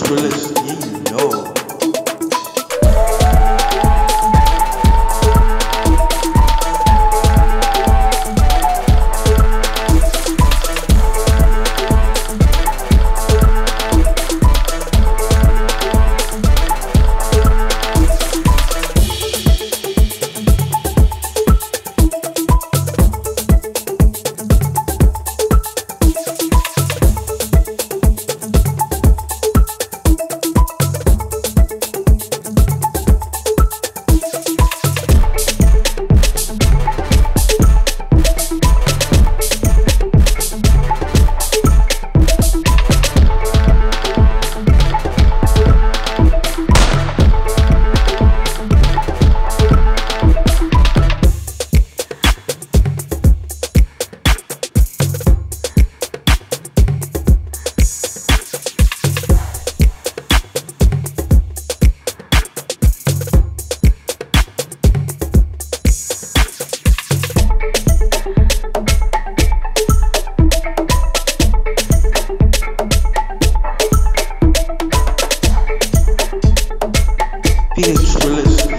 It's. He is realist.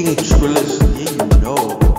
you know.